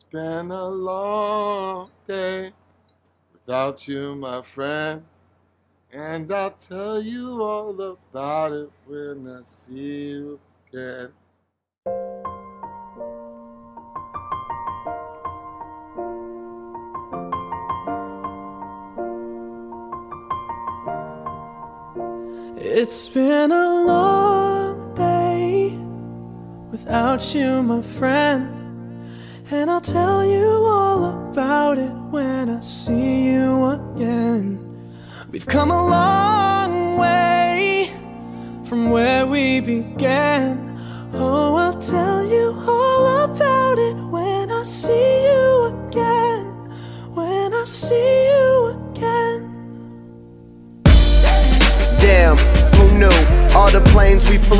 It's been a long day without you, my friend. And I'll tell you all about it when I see you again. It's been a long day without you, my friend. And I'll tell you all about it when I see you again. We've come a long way from where we began. Oh, I'll tell you all about it when I see you again. When I see you again. Damn, who knew? All the planes we flew,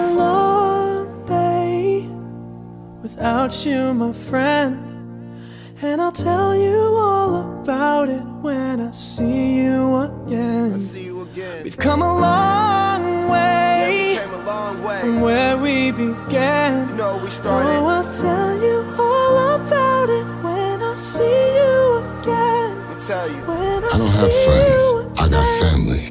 Without you, my friend. And I'll tell you all about it when I see you again. I see you again. We've come a long way, yeah, we came a long way. from where we began. You know we started. Oh, I'll tell you all about it when I see you again. Let me tell you. When I, I don't have friends, I got family.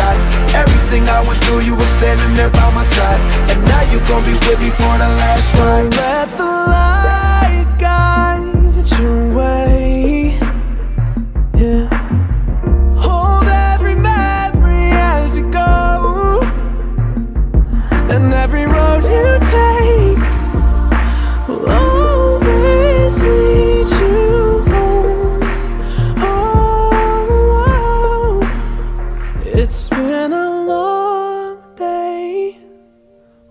Everything I went through, you were standing there by my side. And now you gon' be with me for the last ride.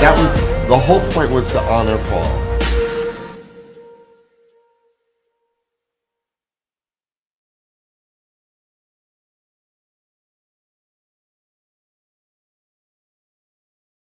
That was the whole point was to honor Paul.